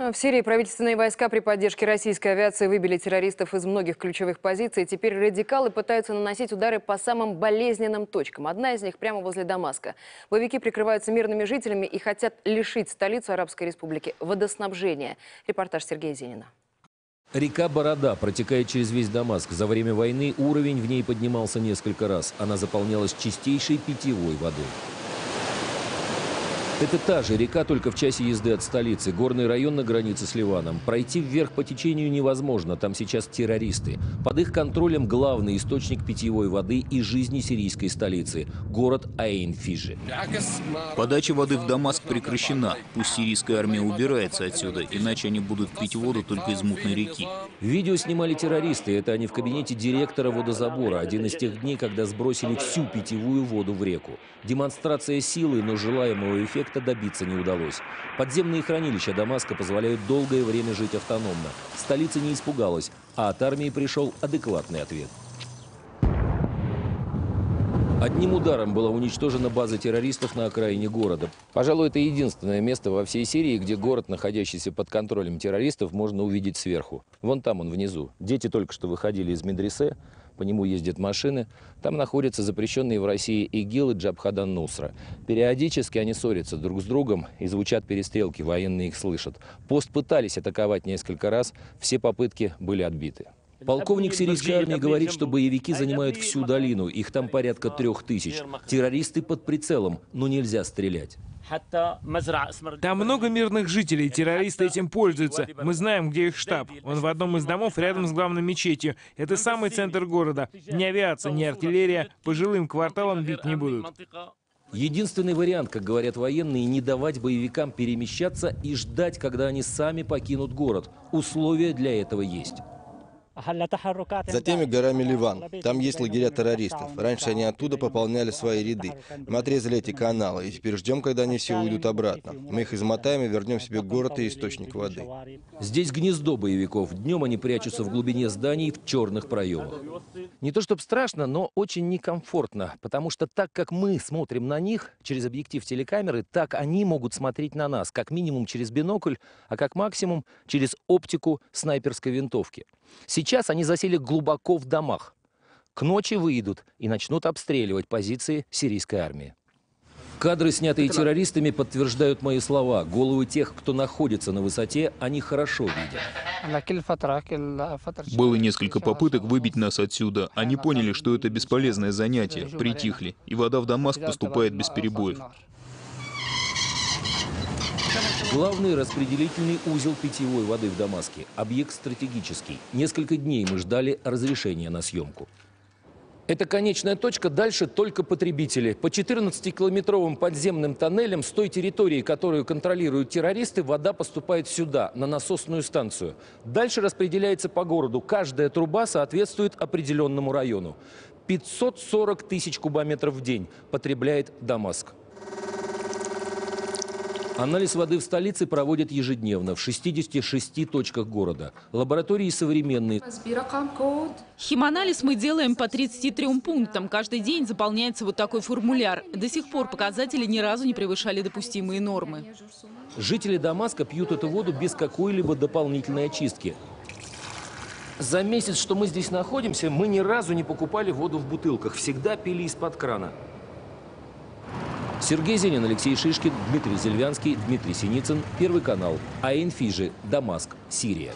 В Сирии правительственные войска при поддержке российской авиации выбили террористов из многих ключевых позиций. Теперь радикалы пытаются наносить удары по самым болезненным точкам. Одна из них прямо возле Дамаска. Боевики прикрываются мирными жителями и хотят лишить столицу Арабской Республики водоснабжения. Репортаж Сергея Зенина. Река Борода протекает через весь Дамаск. За время войны уровень в ней поднимался несколько раз. Она заполнялась чистейшей питьевой водой. Это та же река, только в часе езды от столицы. Горный район на границе с Ливаном. Пройти вверх по течению невозможно. Там сейчас террористы. Под их контролем главный источник питьевой воды и жизни сирийской столицы – город Аин-Фижи. Подача воды в Дамаск прекращена. Пусть сирийская армия убирается отсюда, иначе они будут пить воду только из мутной реки. Видео снимали террористы. Это они в кабинете директора водозабора. Один из тех дней, когда сбросили всю питьевую воду в реку. Демонстрация силы, но желаемого эффекта добиться не удалось. Подземные хранилища Дамаска позволяют долгое время жить автономно. Столица не испугалась, а от армии пришел адекватный ответ. Одним ударом была уничтожена база террористов на окраине города. Пожалуй, это единственное место во всей Сирии, где город, находящийся под контролем террористов, можно увидеть сверху. Вон там он внизу. Дети только что выходили из медресе, по нему ездят машины. Там находятся запрещенные в России ИГИЛ и Джабхадан Нусра. Периодически они ссорятся друг с другом и звучат перестрелки, военные их слышат. Пост пытались атаковать несколько раз, все попытки были отбиты. Полковник сирийской армии говорит, что боевики занимают всю долину, их там порядка трех тысяч. Террористы под прицелом, но нельзя стрелять. Там много мирных жителей, террористы этим пользуются. Мы знаем, где их штаб. Он в одном из домов рядом с главной мечетью. Это самый центр города. Ни авиация, ни артиллерия по жилым кварталам бить не будут. Единственный вариант, как говорят военные, не давать боевикам перемещаться и ждать, когда они сами покинут город. Условия для этого есть. За теми горами Ливан. Там есть лагеря террористов. Раньше они оттуда пополняли свои ряды. Мы отрезали эти каналы, и теперь ждем, когда они все уйдут обратно. Мы их измотаем и вернем себе город и источник воды. Здесь гнездо боевиков. Днем они прячутся в глубине зданий в черных проемах. Не то чтобы страшно, но очень некомфортно, потому что так как мы смотрим на них через объектив телекамеры, так они могут смотреть на нас, как минимум через бинокль, а как максимум через оптику снайперской винтовки. Сейчас они засели глубоко в домах. К ночи выйдут и начнут обстреливать позиции сирийской армии. Кадры, снятые террористами, подтверждают мои слова. Головы тех, кто находится на высоте, они хорошо видят. Было несколько попыток выбить нас отсюда. Они поняли, что это бесполезное занятие, притихли. И вода в Дамаск поступает без перебоев. Главный распределительный узел питьевой воды в Дамаске. Объект стратегический. Несколько дней мы ждали разрешения на съемку. Это конечная точка, дальше только потребители. По 14-километровым подземным тоннелям с той территории, которую контролируют террористы, вода поступает сюда, на насосную станцию. Дальше распределяется по городу. Каждая труба соответствует определенному району. 540 тысяч кубометров в день потребляет Дамаск. Анализ воды в столице проводят ежедневно в 66 точках города. Лаборатории современные. Химанализ мы делаем по 33 пунктам. Каждый день заполняется вот такой формуляр. До сих пор показатели ни разу не превышали допустимые нормы. Жители Дамаска пьют эту воду без какой-либо дополнительной очистки. За месяц, что мы здесь находимся, мы ни разу не покупали воду в бутылках. Всегда пили из-под крана. Сергей Зенин, Алексей Шишкин, Дмитрий Зельвянский, Дмитрий Синицын, Первый канал. Аин Фижи, Дамаск, Сирия.